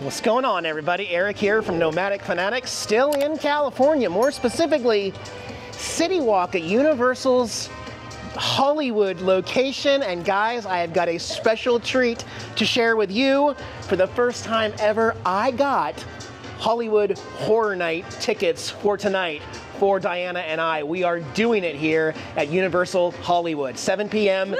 What's going on, everybody? Eric here from Nomadic Fanatics, still in California, more specifically, City Walk at Universal's Hollywood location. And guys, I have got a special treat to share with you. For the first time ever, I got Hollywood Horror Night tickets for tonight for Diana and I. We are doing it here at Universal Hollywood, 7 p.m.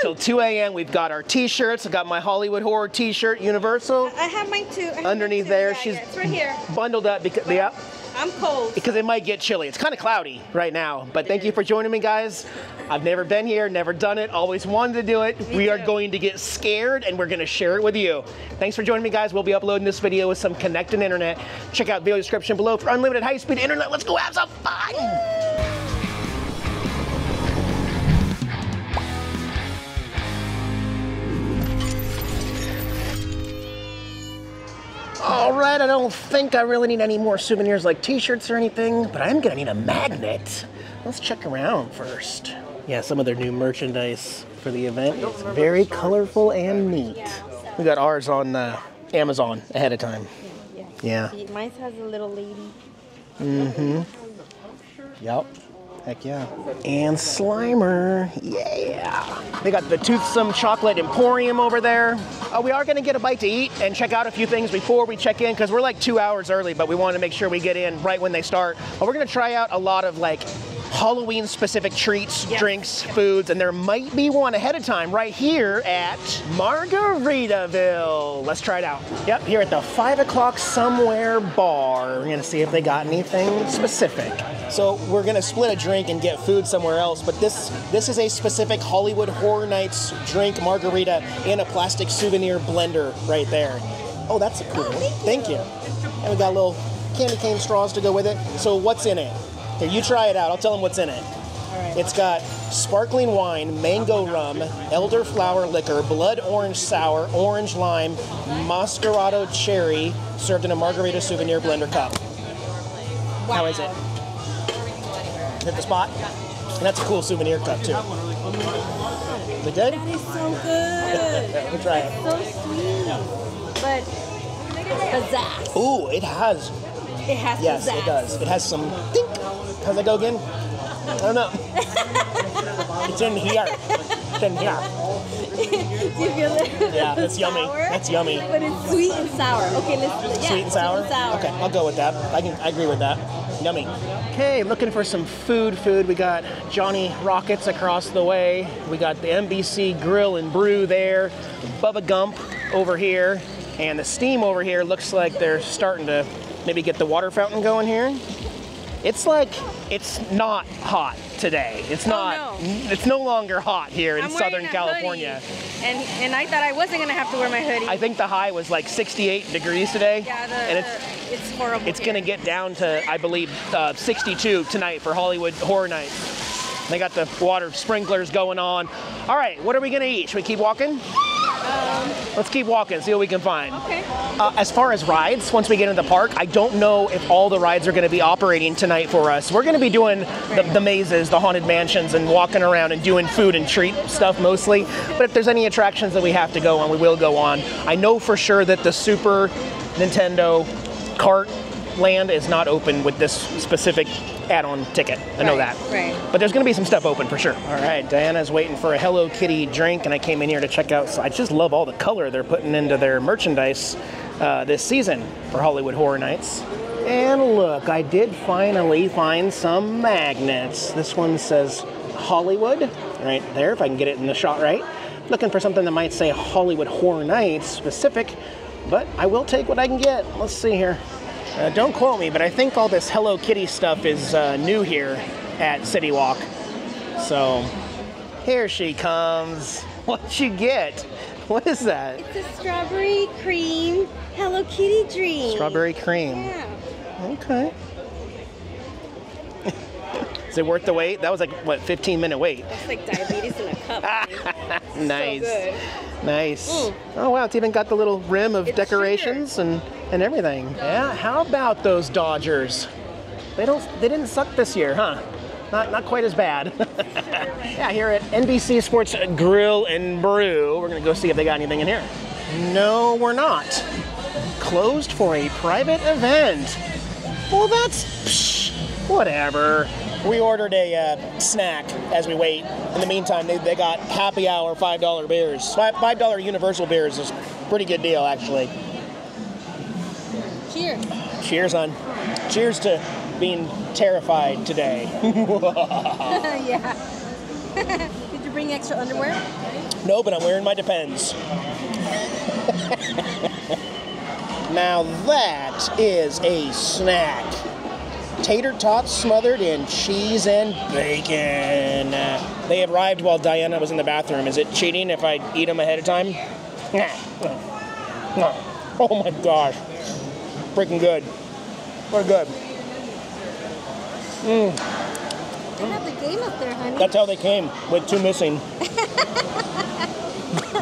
till 2 a.m. We've got our t-shirts. I've got my Hollywood Horror t-shirt, Universal. I have mine too. Have Underneath mine too. there, Yeah, she's yeah, it's right here. bundled up because, yeah, I'm cold. because it might get chilly. It's kind of cloudy right now, but thank you for joining me, guys. I've never been here, never done it, always wanted to do it. we are going to get scared and we're going to share it with you. Thanks for joining me, guys. We'll be uploading this video with some Connecten internet. Check out video description below for unlimited high-speed internet. Let's go have some fun. All right, I don't think I really need any more souvenirs like t-shirts or anything, but I'm gonna need a magnet. Let's check around first. Yeah, some of their new merchandise for the event is very colorful and neat. We got ours on uh, Amazon ahead of time. Yeah. See, Mine has a little lady. Mm-hmm. Yep. Heck yeah. And Slimer. Yeah. They got the Toothsome Chocolate Emporium over there. Uh, we are to get a bite to eat and check out a few things before we check in because we're like two hours early, but we want to make sure we get in right when they start. But we're to try out a lot of like Halloween specific treats, Yes. drinks, foods, and there might be one ahead of time right here at Margaritaville. Let's try it out. Yep, here at the five o'clock somewhere bar. We're gonna see if they got anything specific. So we're gonna split a drink and get food somewhere else, but this this is a specific Hollywood Horror Nights drink margarita in a plastic souvenir blender right there. Oh, that's a cool one. Thank you. And we got little candy cane straws to go with it. So what's in it? Here, you try it out. I'll tell them what's in it. It's got sparkling wine, mango rum, elderflower liquor, blood orange sour, orange lime, Moscato cherry, served in a margarita souvenir blender cup. How is it? Hit the spot? And that's a cool souvenir cup too. Is it good? That is so good. Let me try it. so sweet. But pizzazz. Ooh, it has. It has Yes, pizzazz. it does. It has some. Dink. How's that go again? I don't know. it's in here. It's in here. Do you feel it? Yeah, that's yummy. That's yummy. But it's sweet and sour. Okay, let's. Yeah, Sweet and sour? sour. Okay, I'll go with that. I can I agree with that. Yummy. Okay, looking for some food food. We got Johnny Rockets across the way. We got the NBC Grill and Brew there. Bubba Gump over here. And the steam over here looks like they're starting to maybe get the water fountain going here. It's like it's not hot today. It's not no. it's no longer hot here in I'm Southern California. hoodie, and and I thought I wasn't gonna have to wear my hoodie. I think the high was like 68 degrees today. yeah, the, and it's it's horrible. It's here. going to get down to, I believe, uh, 62 tonight for Hollywood Horror Night. They got the water sprinklers going on. All right, what are we going to eat? Should we keep walking? Let's keep walking, see what we can find. Okay. Uh, as far as rides, once we get into the park, I don't know if all the rides are going to be operating tonight for us. We're going to be doing the, the mazes, the haunted mansions, and walking around and doing food and treat stuff mostly. But if there's any attractions that we have to go on, we will go on. I know for sure that the Super Nintendo cart land is not open with this specific add-on ticket. I know Right, that. right. But there's going to be some stuff open for sure. All right, Diana's waiting for a Hello Kitty drink, and I came in here to check out. So I just love all the color they're putting into their merchandise uh, this season for Hollywood Horror Nights. And look, I did finally find some magnets. This one says Hollywood right there, if I can get it in the shot right. Looking for something that might say Hollywood Horror Nights specific, but I will take what I can get. Let's see here. Uh, don't quote me, but I think all this Hello Kitty stuff is uh, new here at City Walk. So here she comes. What'd you get? What is that? It's a strawberry cream Hello Kitty dream. Strawberry cream. Yeah. Okay. Is it worth the wait? That was like what, 15 minute wait. It's like diabetes in a cup. nice. good. Nice. Mm. Oh wow, it's even got the little rim of It's decorations and, and everything. Yeah, how about those Dodgers? They don't they didn't suck this year, huh? Not not quite as bad. yeah, here at NBC Sports Grill and Brew, we're gonna go see if they got anything in here. No, we're not. closed for a private event. Well, that's psh, whatever. We ordered a uh, snack as we wait. In the meantime, they, they got happy hour $5 beers. Fi- $5 universal beers is a pretty good deal, actually. Cheers. Cheers, on. Cheers to being terrified today. yeah. Did you bring extra underwear? No, but I'm wearing my Depends. now that is a snack. Tater tots smothered in cheese and bacon. Uh, they arrived while Diana was in the bathroom. Is it cheating if I eat them ahead of time? Nah. Nah. Oh my gosh. Freaking good. What good. Mm. They have the game up there, honey. That's how they came, with two missing.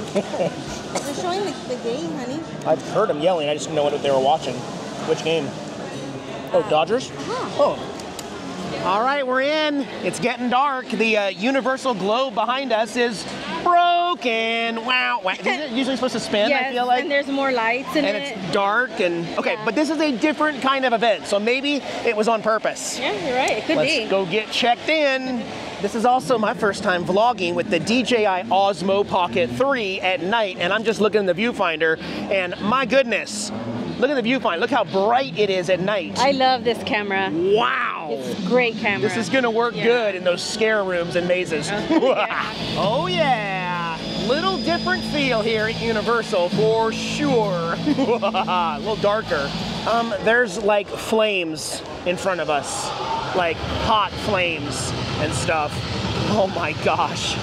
They're showing the, the game, honey. I've heard them yelling. I just didn't know what they were watching. Which game? Oh, Dodgers? Oh. All right, we're in. It's getting dark. The uh, universal globe behind us is broken. Wow. wow. Is it usually supposed to spin, I feel like? and there's more lights in and it. it's dark and okay, Yeah. but this is a different kind of event, so maybe it was on purpose. yeah, you're right. It could Let's be. go get checked in. This is also my first time vlogging with the DJI Osmo Pocket 3 at night, and I'm just looking in the viewfinder, and my goodness, look at the viewfinder. Look how bright it is at night. I love this camera. wow. It's a great camera. This is gonna work Yeah. good in those scare rooms and mazes. yeah. oh yeah, little different feel here at Universal for sure. a little darker. Um, there's like flames in front of us, like hot flames and stuff. Oh my gosh.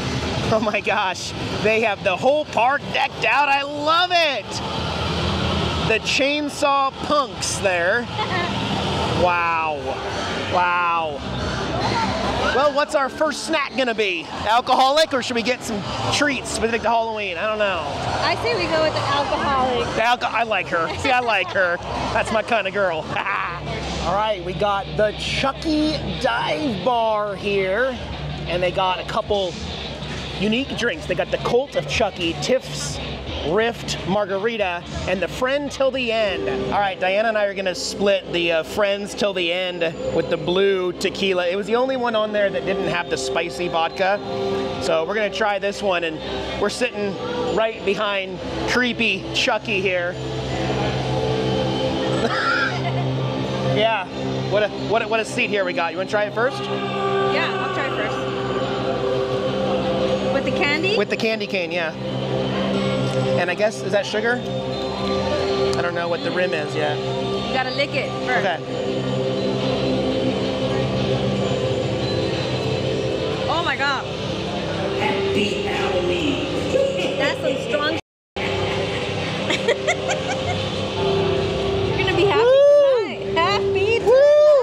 Oh my gosh. They have the whole park decked out. I love it. The chainsaw punks there. Wow. Wow. Well, what's our first snack gonna be? Alcoholic, or should we get some treats specific to Halloween? I don't know. I say we go with the alcoholic. The alco- I like her. See, I like her. That's my kind of girl. All right, we got the Chucky Dive Bar here, and they got a couple unique drinks. They got the Cult of Chucky, Tiff's Rift Margarita, and the Friend Till the End. All right, Diana and I are gonna split the uh, Friends Till the End with the blue tequila. It was the only one on there that didn't have the spicy vodka. So we're gonna try this one, and we're sitting right behind creepy Chucky here. yeah. What a what a, what a seat here we got. You want to try it first? Yeah, I'll try first. With the candy? With the candy cane, yeah. And I guess is that sugar? I don't know what the rim is yet. you gotta lick it first. Okay. Oh my god. That's some strong You're gonna be happy Woo! tonight. Happy Woo!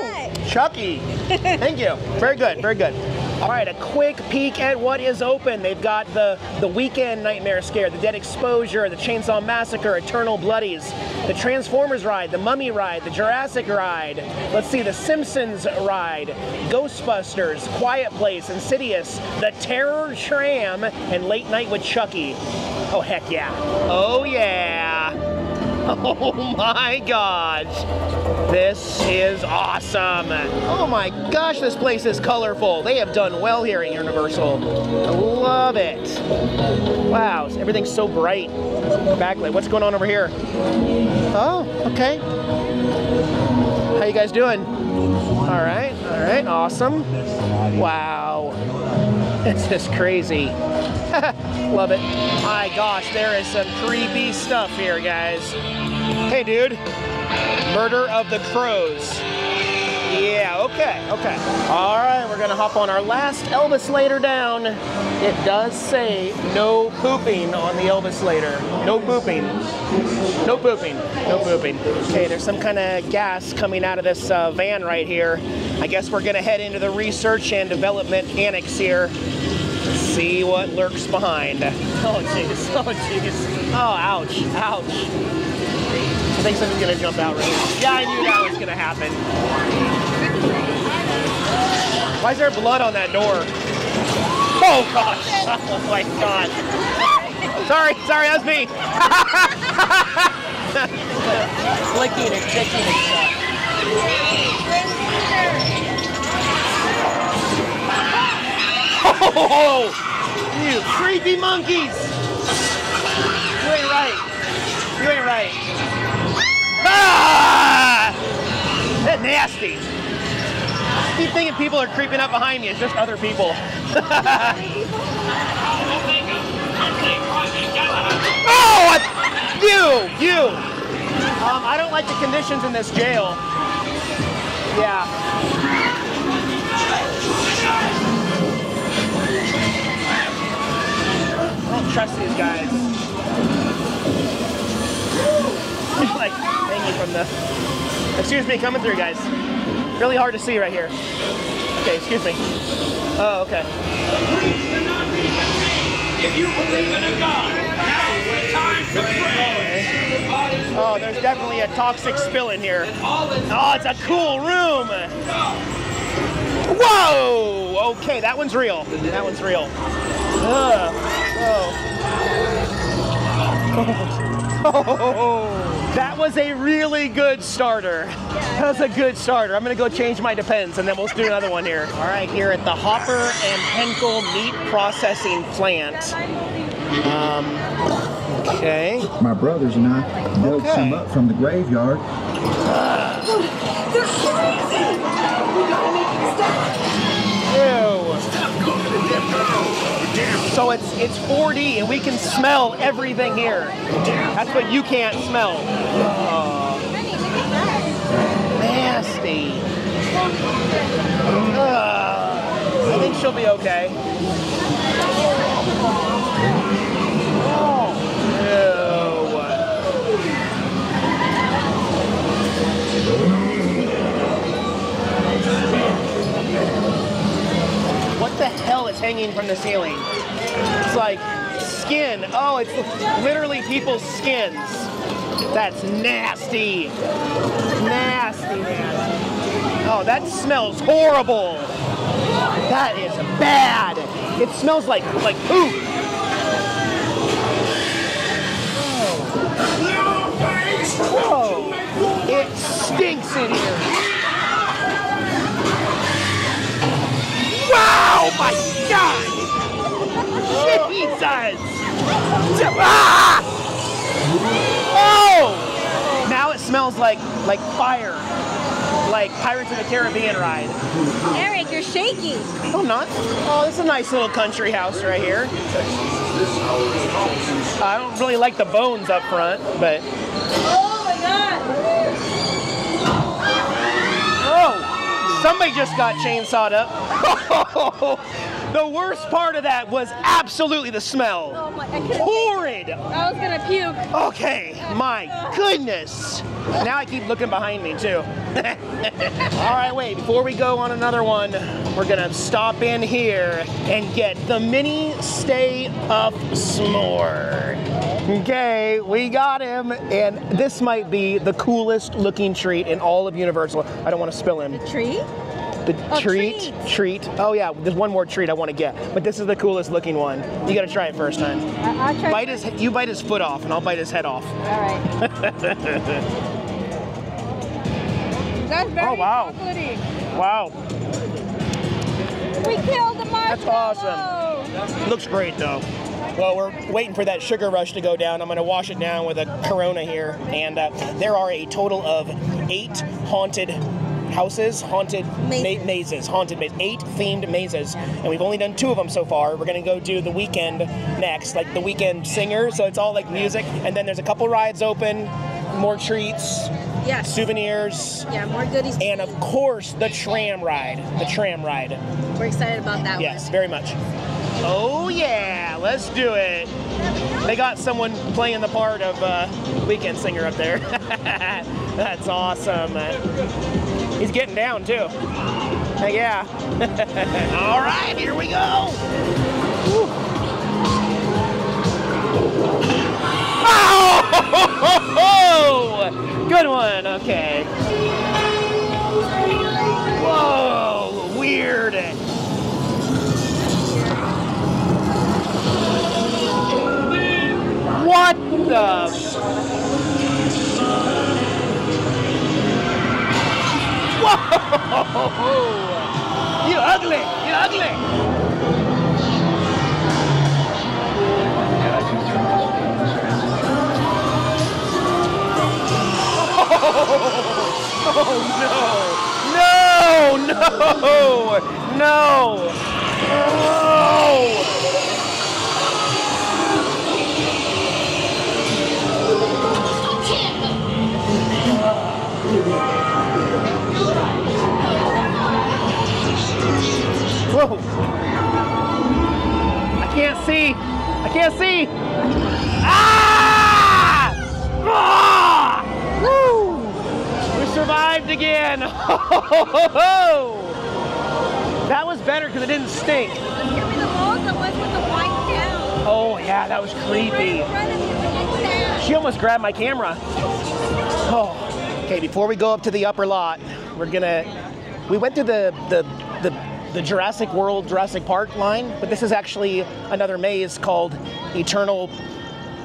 tonight. Chucky. Thank you. Very good. Very good. All right, a quick peek at what is open. They've got the the Weeknd Nightmare Scare, the Dead Exposure, the Chainsaw Massacre, Eternal Bloodies, the Transformers ride, the Mummy ride, the Jurassic ride. Let's see, the Simpsons ride, Ghostbusters, Quiet Place, Insidious, the Terror Tram, and Late Night with Chucky. Oh heck yeah! Oh yeah! Oh my gosh! This is awesome. Oh my gosh, this place is colorful. They have done well here at Universal. I love it. Wow, everything's so bright. Backlit. What's going on over here? Oh, okay. How you guys doing? All right, all right, awesome. Wow. This is crazy. Love it. My gosh, there is some creepy stuff here, guys. Hey, dude. Murder of the Crows. Yeah, okay, okay. All right, we're gonna hop on our last Elvis later down. It does say no pooping on the Elvis later. No pooping. No pooping. No pooping. Okay, there's some kind of gas coming out of this uh, van right here. I guess we're gonna head into the research and development annex here. See what lurks behind. Oh jeez. Oh jeez. Oh ouch. Ouch. I think something's gonna jump out right now. Yeah, I knew that was gonna happen. Why is there blood on that door? Oh gosh! Oh my god! Sorry, sorry, that was me. Licking and kicking and stuff. Creepy monkeys! You ain't right. You ain't right. Ah! That's nasty. Keep thinking people are creeping up behind me. It's just other people. oh, what- you, you. Um, I don't like the conditions in this jail. Yeah. Trust these guys. like hanging from the. Excuse me, coming through, guys. Really hard to see right here. Okay, excuse me. Oh, okay. If you believe in a God. Oh, there's definitely a toxic spill in here. Oh, it's a cool room. Whoa! Okay, that one's real. That one's real. Ugh. Oh. that was a really good starter. That was a good starter. I'm gonna go change my depends and then we'll do another one here. All right, here at the Hopper and Henkel Meat Processing Plant. Um, okay. My brothers and I dug Okay. some up from the graveyard. Ew. So it's it's 4D and we can smell everything here. That's what you can't smell. Oh, nasty. Ugh. I think she'll be okay. Oh. What the hell is hanging from the ceiling? It's like skin. Oh, it's literally people's skins. That's nasty. Nasty. Oh, that smells horrible. That is bad. It smells like like poop. Whoa. It stinks in here. Wow, my God! Jesus! Ah! Oh! Now it smells like like fire, like Pirates of the Caribbean ride. Eric, you're shaking. Oh, I'm not. Oh, this is a nice little country house right here. I don't really like the bones up front, but Oh my god. oh, somebody just got chainsawed up. the worst part of that was absolutely the smell. Oh my, I Horrid. I was gonna puke. Okay, my goodness. Now I keep looking behind me too. All right, wait, before we go on another one, we're gonna stop in here and get the mini stay up s'more. Okay, we got him, and this might be the coolest looking treat in all of Universal. I don't want to spill him. The Tree? The Oh, treat, treats. treat. Oh yeah, there's one more treat I want to get, but this is the coolest looking one. You gotta try it first time. I- I'll try. Bite his, you bite his foot off, and I'll bite his head off. All right. That's very Oh, wow. chocolatey. Wow, We killed the That's awesome. looks great though. Well, we're waiting for that sugar rush to go down. I'm gonna wash it down with a Corona here, and uh, there are a total of eight haunted houses, haunted ma- Mazes. mazes, haunted mazes, eight themed mazes, and we've only done two of them so far. We're gonna go do the Weeknd next, like the Weeknd singer. So it's all like music, and then there's a couple rides open, more treats, Yes. souvenirs, Yeah, more goodies. and of course the tram ride. The tram ride. We're excited about that Yes, very much. Oh yeah, let's do it. They got someone playing the part of uh, Weeknd singer up there. That's awesome. He's getting down too. Uh, yeah. All right, here we go. Whew. Oh! Good one. Okay. Whoa, weird. What the? You ugly! You ugly! Oh No! No! No! No! Whoa! I can't see! I can't see! Ah! Ah! Woo! We survived again! that was better because it didn't stink. Give me the most the ones with the white down. Oh yeah, that was creepy. Right in front of you, look at that. She almost grabbed my camera. Oh. Okay, before we go up to the upper lot, we're gonna. We went through the the the, Jurassic World Jurassic Park line, but this is actually another maze called Eternal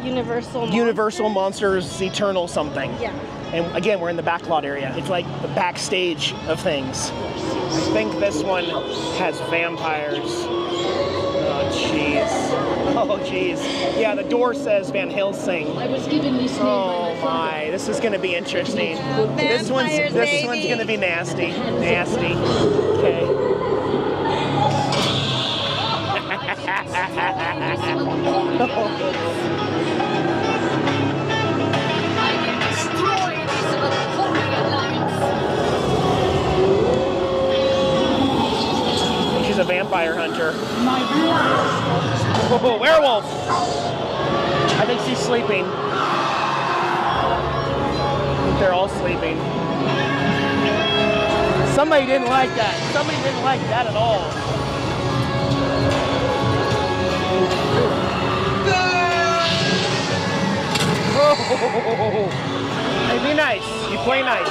Universal. Universal Monsters Eternal something. Yeah. And again, we're in the backlot area. It's like the backstage of things. I think this one has vampires. Oh jeez. Oh jeez. Yeah, the door says Van Helsing. I was given this name Oh my my, this is gonna be interesting. This one's this one's gonna be nasty. Nasty. Okay. She's a vampire hunter. Oh, werewolf! I think she's sleeping. They're all sleeping. Somebody didn't like that. Somebody didn't like that at all. Hey, be nice. You play nice.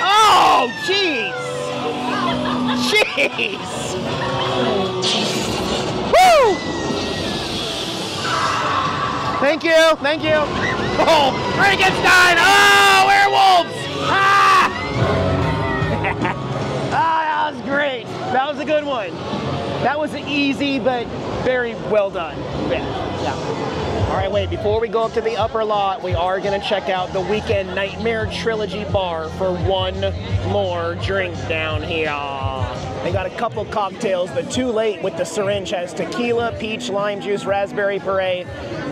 Oh, jeez. Jeez. Woo! Thank you, thank you. Oh, Frankenstein! Oh, werewolves! Ah! ah, that was great. That was a good one. That was easy, but very well done. Yeah, yeah. All right, wait, before we go up to the upper lot, we are gonna check out the Weeknd Nightmare Trilogy Bar for one more drink down here. They got a couple cocktails. The Too Late with the syringe has tequila, peach, lime juice, raspberry puree,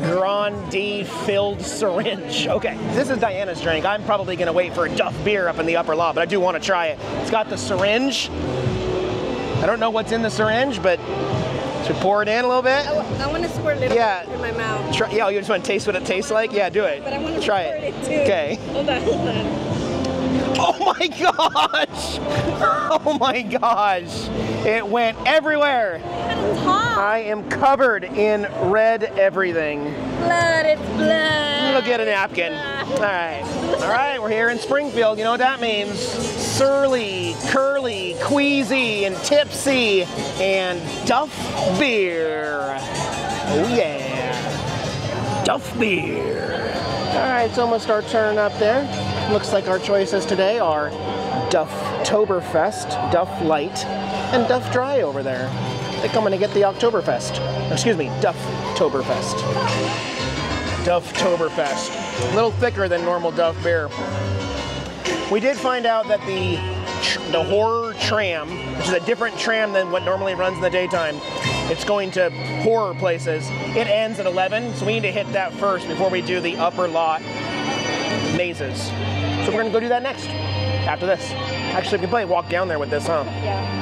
Grande filled syringe. Okay, this is Diana's drink. I'm probably gonna wait for a Duff beer up in the upper lot, but I do want to try it. It's got the syringe. I don't know what's in the syringe, but should pour it in a little bit? I want to squirt a little Yeah. bit in my mouth. Try, yeah, you just want to taste what it tastes like? Yeah, do it. But I want to try it. it, too. Okay. Hold on, hold on. Oh my gosh! Oh my gosh! It went everywhere. I am covered in red everything. Blood, it's blood. We'll get a napkin. All right. All right, we're here in Springfield. You know what that means? Surly, curly, queasy, and tipsy, and Duff beer. Oh, yeah. Duff beer. All right, it's almost our turn up there. Looks like our choices today are Duff Toberfest, Duff Light, and Duff Dry over there. I think I'm gonna get the Oktoberfest. Excuse me, Duff Toberfest. Duff Toberfest. A little thicker than normal Duff beer. We did find out that the the horror tram, which is a different tram than what normally runs in the daytime, it's going to horror places. It ends at 11, so we need to hit that first before we do the upper lot mazes. So we're gonna go do that next after this. Actually, we can probably walk down there with this, huh? Yeah.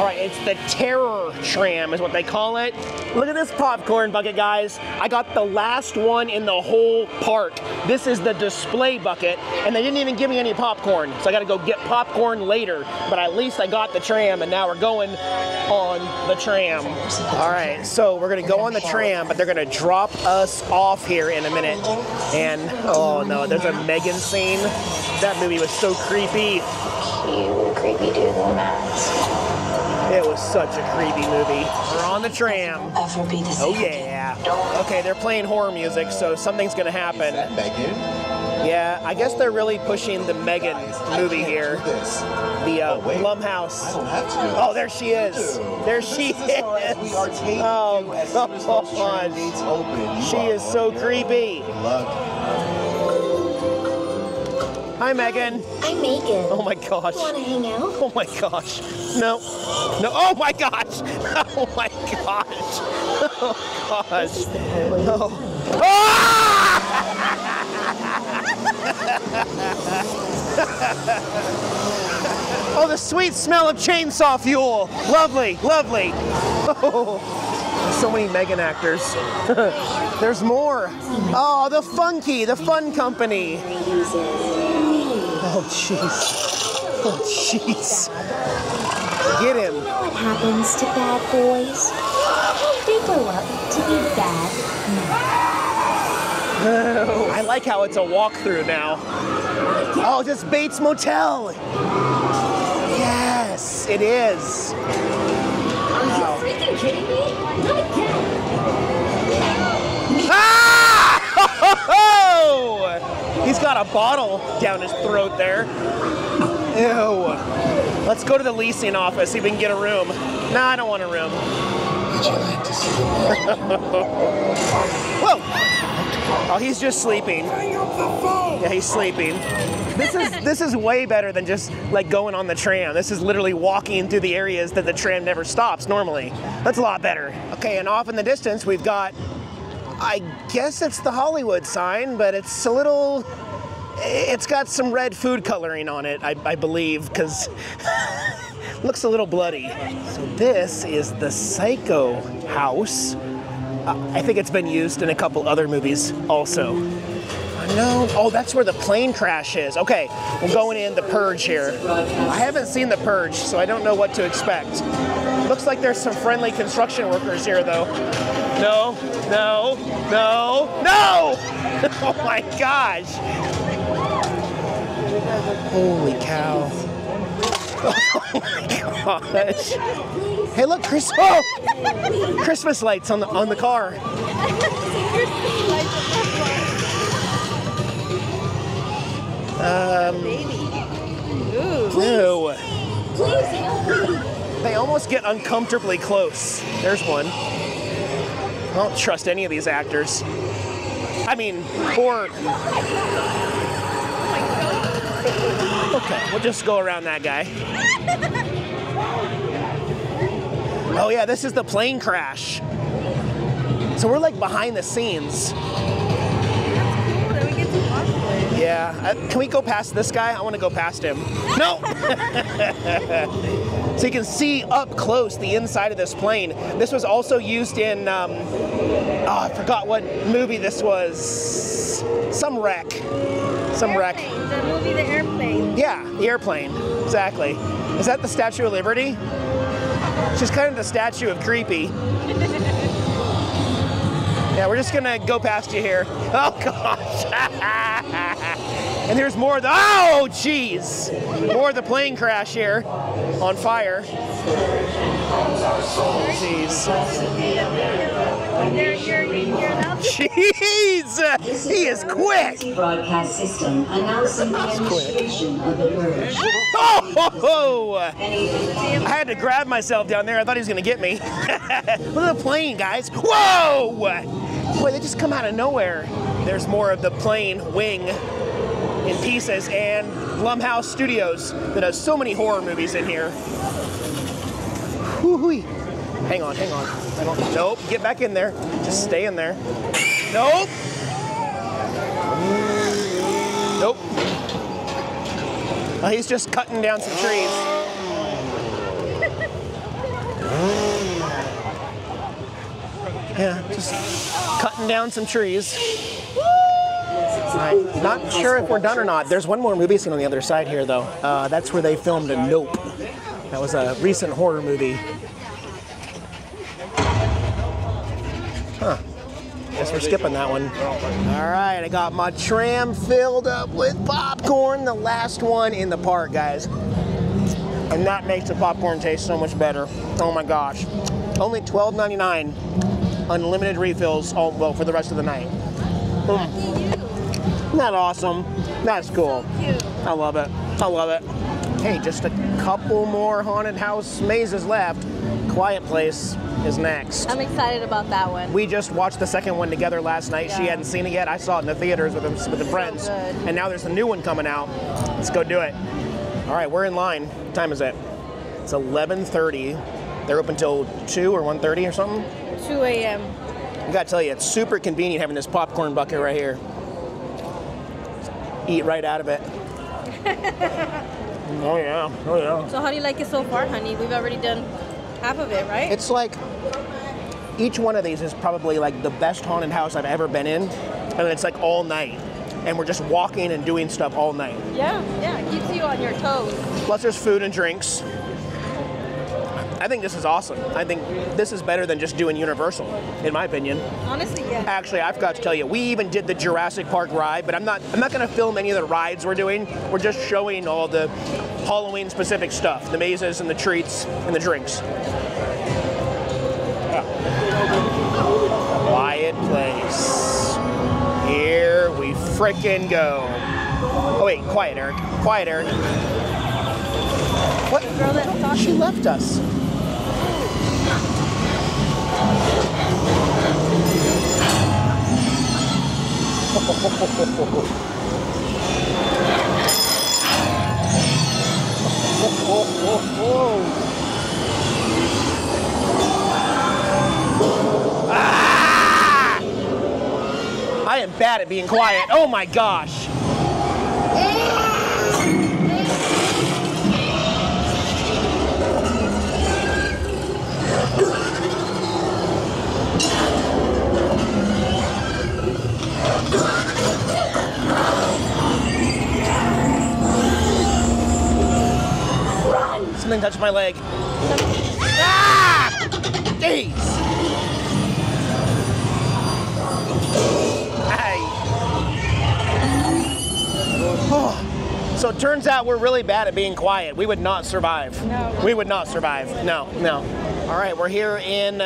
All right, it's the Terror Tram, is what they call it. Look at this popcorn bucket, guys. I got the last one in the whole park. This is the display bucket, and they didn't even give me any popcorn, so I got to go get popcorn later. But at least I got the tram, and now we're going on the tram. All right, so we're gonna go on the tram, but they're gonna drop us off here in a minute. And oh no, there's a Megan scene. That movie was so creepy. You creepy doodle mask. It was such a creepy movie. We're on the tram. Ever be the Oh yeah. Okay, they're playing horror music, so something's gonna happen. That Megan? Yeah, I guess they're really pushing the Megan movie here. The uh, Blumhouse. I don't have to. Oh, there she is. There she is. We are is. taping Oh, you as soon as those train God. open. She is so welcome. creepy. Hi, Megan. I'm Megan. Oh my gosh. Want to hang out? Oh my gosh. No. No. Oh my gosh. Oh my gosh. Oh gosh. Oh. Ah! oh, the sweet smell of chainsaw fuel. Lovely, lovely. Oh, so many Megan actors. There's more. Oh, the Funky, the Fun Company. Oh, jeez. Oh, jeez. Get him. What happens to bad boys? They grow up to be bad. oh I like how it's a walkthrough now. Oh, just Bates Motel. Yes, it is. Are you freaking kidding me? Got a bottle down his throat there. Ew. Let's go to the leasing office, see if we can get a room. No, I don't want a room. Whoa! Oh, he's just sleeping. Yeah, he's sleeping. This is this is way better than just like going on the tram. This is literally walking through the areas that the tram never stops normally. That's a lot better. Okay, and off in the distance we've got I guess it's the Hollywood sign, but it's a little it's got some red food coloring on it, I, I believe, because looks a little bloody. So this is the Psycho House. Uh, I think it's been used in a couple other movies also. Uh, No, oh, that's where the plane crash is. Okay, we're going in the Purge here. I haven't seen the Purge, so I don't know what to expect. Looks like there's some friendly construction workers here, though. No, no, no, no! oh my gosh! Holy cow. Oh my gosh. Hey look, Chris oh! Christmas lights on the on the car. Um Ew. They almost get uncomfortably close. There's one. I don't trust any of these actors. I mean, poor. Okay, we'll just go around that guy. Oh yeah, this is the plane crash. So we're like behind the scenes. Yeah, uh, can we go past this guy? I want to go past him. No! so you can see up close the inside of this plane. This was also used in, um, oh, I forgot what movie this was. Some wreck. Some wreck. The movie The Airplane. Yeah, the airplane. Exactly. Is that the Statue of Liberty? She's kind of the statue of creepy. Yeah, we're just gonna go past you here. Oh gosh. and there's more of the oh jeez. More of the plane crash here on fire. Jeez. You're, you're, you're allowed Jeez! He is quick! Broadcast system announcing the initiation of the purge. Oh, ho, ho. I had to grab myself down there. I thought he was going to get me. Look at the plane, guys. Whoa! Boy, they just come out of nowhere. There's more of the plane wing in pieces and Blumhouse Studios that has so many horror movies in here. Whoo-hoo. Hang on, hang on. Nope, get back in there. Just stay in there. Nope. Nope. Oh, he's just cutting down some trees. Yeah, just cutting down some trees. Not sure if we're done or not. There's one more movie scene on the other side here, though. Uh, that's where they filmed a Nope. That was a recent horror movie. Huh. Guess we're skipping that one. All right, I got my tram filled up with popcorn, the last one in the park, guys. And that makes the popcorn taste so much better. Oh my gosh. Only $12.99. Unlimited refills, all, well, for the rest of the night. Mm. Isn't that awesome? That's cool. I love it. I love it. Hey, just a couple more haunted house mazes left. Quiet Place is next. I'm excited about that one. We just watched the second one together last night. She hadn't seen it yet. I saw it in the theaters with, the- with the friends. And now there's a new one coming out. Let's go do it. All right, we're in line. What time is it? It's 11:30. They're open till 2 or 1:30 or something. 2 a.m. I gotta tell you, it's super convenient having this popcorn bucket right here. Eat right out of it. oh yeah, oh yeah. So how do you like it so far, honey? We've already done half of it, right? It's like each one of these is probably like the best haunted house I've ever been in, and it's like all night, and we're just walking and doing stuff all night. yeah, yeah. It keeps you on your toes. Plus, there's food and drinks. I think this is awesome. I think this is better than just doing Universal, in my opinion. Honestly, yeah. Actually, I've got to tell you, we even did the Jurassic Park ride, but I'm not I'm not going to film any of the rides we're doing. We're just showing all the Halloween specific stuff, the mazes and the treats and the drinks. Yeah. Quiet place. Here we frickin' go. Oh wait, quiet, Eric. Quiet, Eric. What? She left us. I am bad at being quiet. Oh my gosh. Something touched my leg. Ah! Jeez. Oh. So it turns out we're really bad at being quiet. We would not survive. No. We would not survive. No, no. All right, we're here in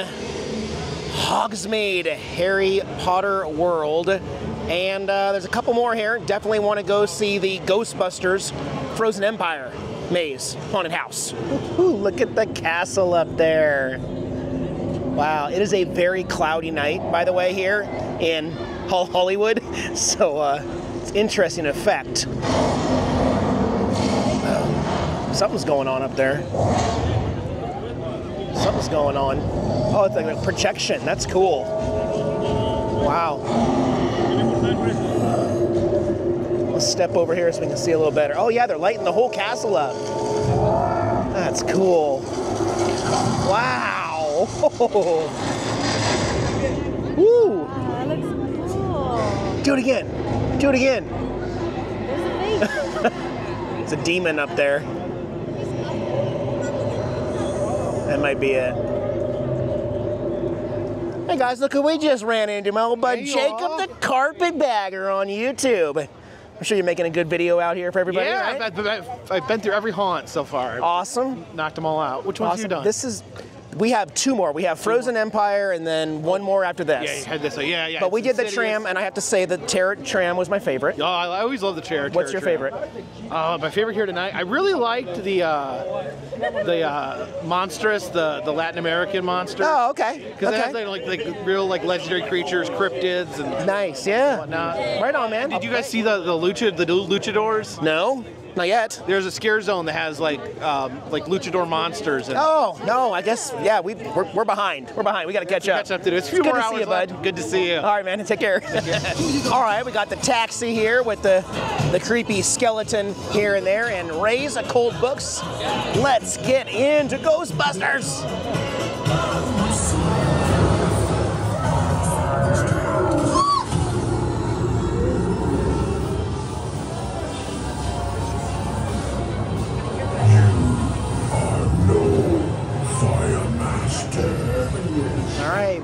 Hogsmeade, Harry Potter World. And uh, there's a couple more here. Definitely want to go see the Ghostbusters Frozen Empire maze haunted house. Ooh, look at the castle up there. Wow, it is a very cloudy night, by the way, here in Hollywood. So uh, it's interesting effect. Uh, something's going on up there. Something's going on. Oh, it's like a projection. That's cool. Wow. Let's step over here so we can see a little better. Oh yeah, they're lighting the whole castle up. That's cool. Wow. Woo. That looks cool. Do it again. Do it again. There's a face. It's a demon up there. That might be it. Hey guys, look who we just ran into. My old bud Hey, Jacob y'all. the Carpetbagger on YouTube. I'm sure you're making a good video out here for everybody. yeah, right? I've, I've, I've been through every haunt so far. Awesome. Knocked them all out. Which ones have you Awesome. done? This is, we have two more. We have Frozen Empire and then one more after this. yeah, you had this. Yeah, yeah. but we did the Insidious. tram, and I have to say the Terror Tram was my favorite. Oh, I always love the chair. What's your tram. favorite? Uh, my favorite here tonight. I really liked the uh, the uh, monstrous, the the Latin American monster. Oh, okay. Because okay. it has like, like like real like legendary creatures, cryptids, and nice, yeah. whatnot. Right on, man. Did you guys see the the lucha the luchadors? No, not yet. There's a scare zone that has like um, like luchador monsters. And Oh no, I guess yeah. We we're, we're behind. We're behind. We got to catch up. catch up to do. It's a few good more to hours see you, bud. Good to see you. All right, man. Take care. All right, we got the taxi here with the the creepy skeleton here and there, and Ray's Occult books. Let's get into Ghostbusters.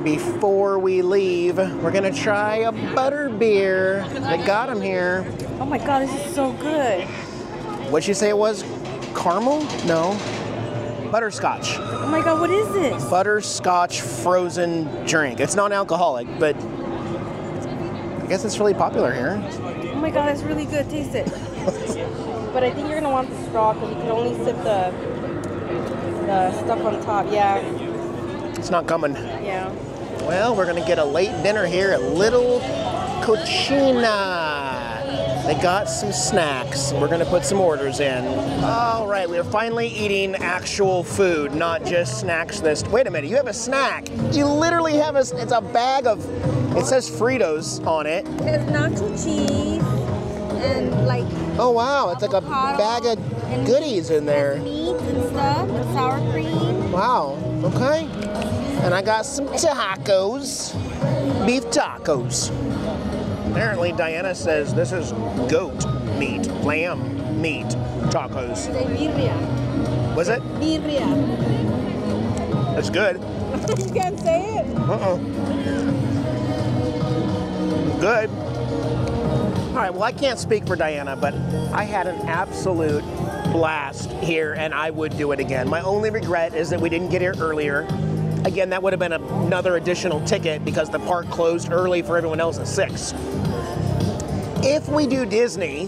Before we leave, we're gonna try a butter beer. They got them here. Oh my god, this is so good. What'd you say it was? Caramel? No. Butterscotch. Oh my god, what is this? Butterscotch frozen drink. It's non-alcoholic, but I guess it's really popular here. Oh my god, that's really good. Taste it. but I think you're gonna want the straw because you can only sip the the stuff on top. Yeah, It's not coming. yeah. Well, we're gonna get a late dinner here at Little Cochina. They got some snacks. We're gonna put some orders in. All right, we're finally eating actual food, not just snacks. This. Wait a minute, you have a snack. You literally have a. It's a bag of. It says Fritos on it. There's nacho cheese and like Oh wow, it's like a bag of goodies in there. meat and stuff and sour cream. Wow. Okay. And I got some tacos, beef tacos. Apparently, Diana says this is goat meat, lamb meat tacos. Was it? Birria. It's good. you can't say it. Uh-uh. Good. All right, well, I can't speak for Diana, but I had an absolute blast here, and I would do it again. My only regret is that we didn't get here earlier. Again, that would have been another additional ticket because the park closed early for everyone else at 6. If we do Disney,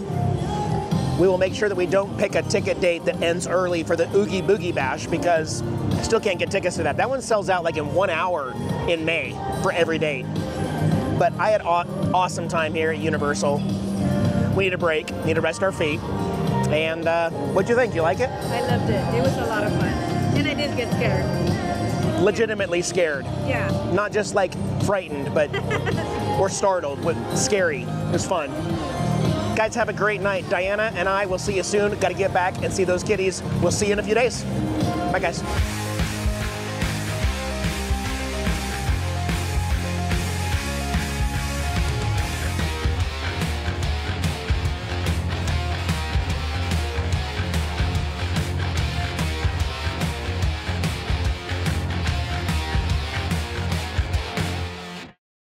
we will make sure that we don't pick a ticket date that ends early for the Oogie Boogie Bash because I still can't get tickets to that. That one sells out like in one hour in May for every date. But I had aw- awesome time here at Universal. We need a break, need to rest our feet. And uh, what'd you think? You like it? I loved it. It was a lot of fun. And I did get scared. Legitimately scared, Yeah. not just like frightened, but or startled, but scary. It was fun. Guys, have a great night. Diana and I will see you soon. Got to get back and see those kitties. We'll see you in a few days. Bye, guys.